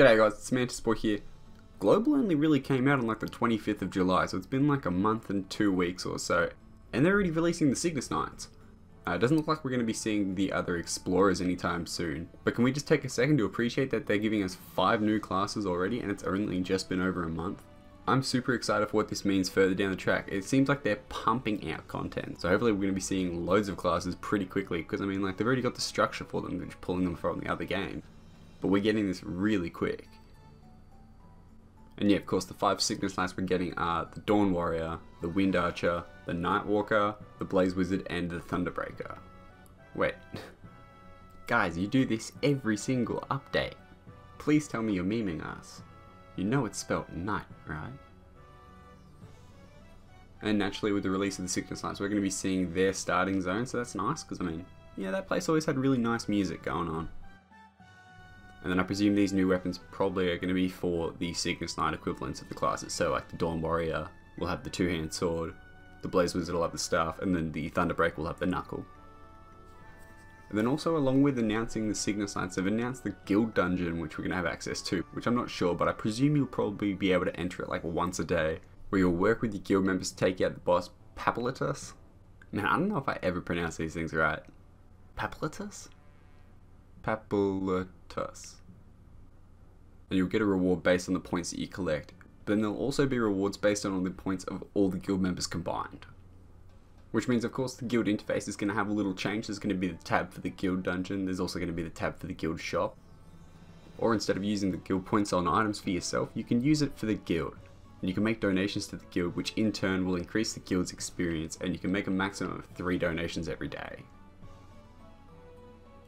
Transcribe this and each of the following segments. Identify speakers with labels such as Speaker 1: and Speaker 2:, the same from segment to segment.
Speaker 1: G'day guys, it's Mantis Boi here. Global only really came out on like the 25th of July, so it's been like a month and two weeks or so, and they're already releasing the Cygnus Knights. Uh, it doesn't look like we're going to be seeing the other Explorers anytime soon, but can we just take a second to appreciate that they're giving us 5 new classes already and it's only just been over a month? I'm super excited for what this means further down the track. It seems like they're pumping out content, so hopefully we're going to be seeing loads of classes pretty quickly, because I mean like they've already got the structure for them, they're just pulling them from the other game. But we're getting this really quick. And yeah, of course, the five Cygnus Knights we're getting are the Dawn Warrior, the Wind Archer, the Night Walker, the Blaze Wizard, and the Thunderbreaker. Wait. Guys, you do this every single update. Please tell me you're memeing us. You know it's spelled night, right? And naturally, with the release of the Cygnus Knights, we're going to be seeing their starting zone, so that's nice, because I mean, yeah, that place always had really nice music going on. And then I presume these new weapons probably are going to be for the Cygnus Knight equivalents of the classes. So like the Dawn Warrior will have the two-hand sword, the Blaze Wizard will have the staff, and then the Thunderbreak will have the knuckle. And then also along with announcing the Cygnus Knights, they've announced the Guild Dungeon, which we're going to have access to, which I'm not sure, but I presume you'll probably be able to enter it like once a day, where you'll work with your guild members to take out the boss Papilitus. Man, I don't know if I ever pronounce these things right. Papilitus? Papilitus. And you'll get a reward based on the points that you collect. But then there'll also be rewards based on the points of all the guild members combined. Which means, of course, the guild interface is going to have a little change. There's going to be the tab for the guild dungeon. There's also going to be the tab for the guild shop. Or instead of using the guild points on items for yourself, you can use it for the guild. And you can make donations to the guild, which in turn will increase the guild's experience, and you can make a maximum of three donations every day.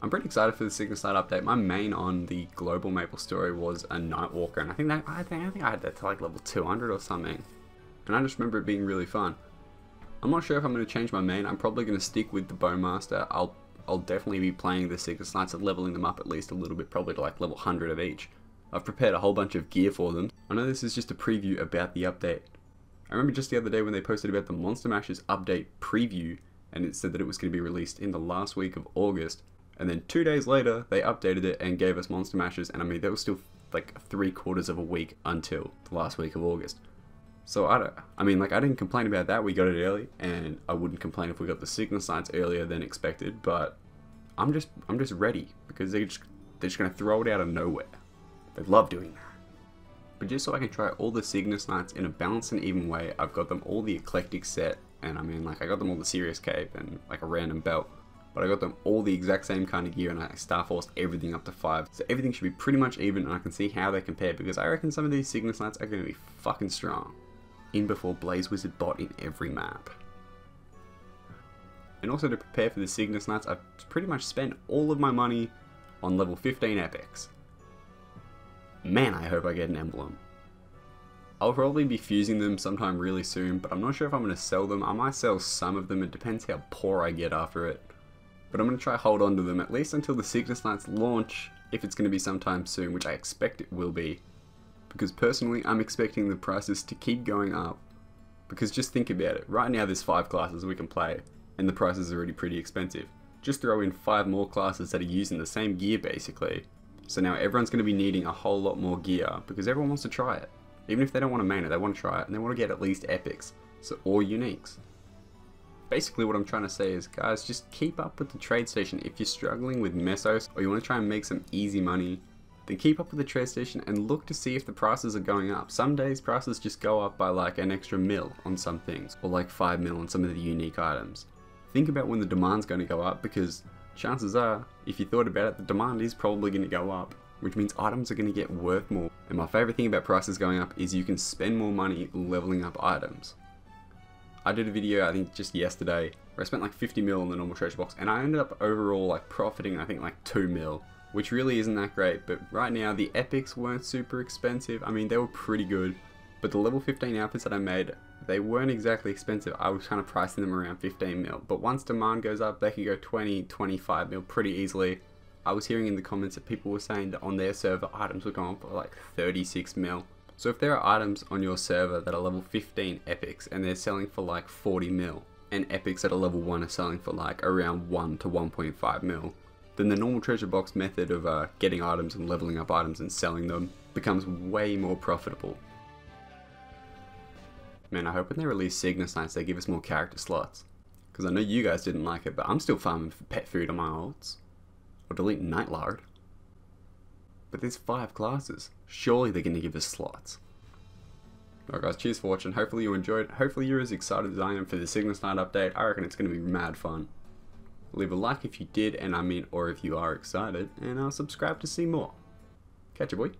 Speaker 1: I'm pretty excited for the Cygnus Knight update. My main on the global Maple story was a Nightwalker, and I think that I think I think I had that to like level 200 or something. And I just remember it being really fun. I'm not sure if I'm going to change my main. I'm probably going to stick with the Bowmaster. I'll I'll definitely be playing the Cygnus Knights and leveling them up at least a little bit, probably to like level 100 of each. I've prepared a whole bunch of gear for them. I know this is just a preview about the update. I remember just the other day when they posted about the Monster Mashers update preview, and it said that it was going to be released in the last week of August. And then two days later, they updated it and gave us Monster Mashers, and I mean, that was still like three quarters of a week until the last week of August. So I don't, I mean, like I didn't complain about that. We got it early, and I wouldn't complain if we got the Cygnus Knights earlier than expected. But I'm just, I'm just ready because they're just, they're just gonna throw it out of nowhere. They love doing that. But just so I can try all the Cygnus Knights in a balanced and even way, I've got them all the eclectic set, and I mean, like I got them all the serious cape and like a random belt but I got them all the exact same kind of gear and I Star Force everything up to 5. So everything should be pretty much even and I can see how they compare because I reckon some of these Cygnus Knights are going to be fucking strong. In before Blaze Wizard bot in every map. And also to prepare for the Cygnus Knights, I've pretty much spent all of my money on level 15 epics. Man, I hope I get an emblem. I'll probably be fusing them sometime really soon, but I'm not sure if I'm going to sell them. I might sell some of them, it depends how poor I get after it but I'm going to try hold on to them at least until the Cygnus Knights launch, if it's going to be sometime soon, which I expect it will be. Because personally, I'm expecting the prices to keep going up. Because just think about it, right now there's 5 classes we can play, and the prices are already pretty expensive. Just throw in 5 more classes that are using the same gear basically. So now everyone's going to be needing a whole lot more gear, because everyone wants to try it. Even if they don't want to main it, they want to try it, and they want to get at least epics, so or uniques basically what I'm trying to say is, guys, just keep up with the trade station. If you're struggling with Mesos or you want to try and make some easy money, then keep up with the trade station and look to see if the prices are going up. Some days prices just go up by like an extra mil on some things, or like 5 mil on some of the unique items. Think about when the demand's going to go up because chances are, if you thought about it, the demand is probably going to go up, which means items are going to get worth more. And my favorite thing about prices going up is you can spend more money leveling up items. I did a video, I think just yesterday, where I spent like 50 mil on the normal treasure box, and I ended up overall like profiting, I think like 2 mil, which really isn't that great, but right now the epics weren't super expensive, I mean they were pretty good, but the level 15 outfits that I made, they weren't exactly expensive, I was kind of pricing them around 15 mil, but once demand goes up, they can go 20, 25 mil pretty easily. I was hearing in the comments that people were saying that on their server items were going for like 36 mil, so if there are items on your server that are level 15 epics and they're selling for like 40 mil, and epics at a level 1 are selling for like around 1 to 1.5 mil, then the normal treasure box method of uh, getting items and leveling up items and selling them becomes way more profitable. Man, I hope when they release Cygnus Knights they give us more character slots. Because I know you guys didn't like it, but I'm still farming for pet food on my alts. Or delete Night Lord. But there's five classes. Surely they're going to give us slots. Alright guys, cheers for watching. Hopefully you enjoyed. Hopefully you're as excited as I am for the Cygnus Knight update. I reckon it's going to be mad fun. Leave a like if you did, and I mean, or if you are excited, and I'll subscribe to see more. Catch you, boy.